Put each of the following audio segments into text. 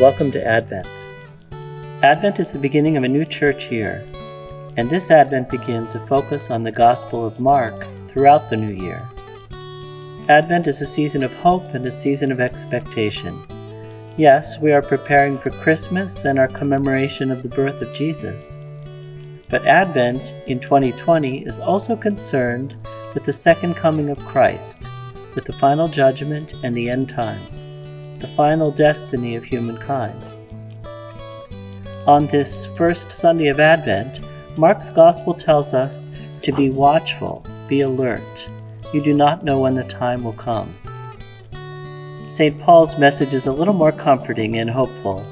Welcome to Advent. Advent is the beginning of a new church year, and this Advent begins a focus on the Gospel of Mark throughout the new year. Advent is a season of hope and a season of expectation. Yes, we are preparing for Christmas and our commemoration of the birth of Jesus. But Advent in 2020 is also concerned with the second coming of Christ, with the final judgment and the end times the final destiny of humankind. On this first Sunday of Advent, Mark's Gospel tells us to be watchful, be alert. You do not know when the time will come. St. Paul's message is a little more comforting and hopeful.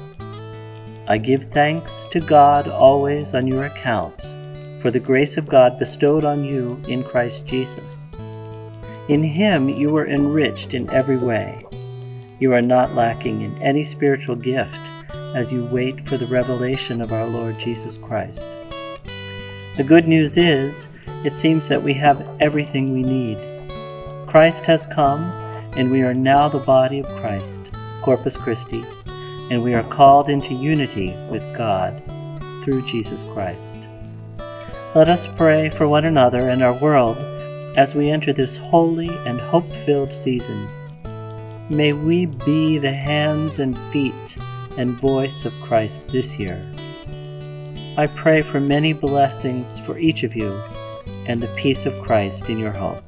I give thanks to God always on your account for the grace of God bestowed on you in Christ Jesus. In him you were enriched in every way you are not lacking in any spiritual gift as you wait for the revelation of our Lord Jesus Christ. The good news is, it seems that we have everything we need. Christ has come, and we are now the body of Christ, Corpus Christi, and we are called into unity with God through Jesus Christ. Let us pray for one another and our world as we enter this holy and hope filled season. May we be the hands and feet and voice of Christ this year. I pray for many blessings for each of you and the peace of Christ in your home.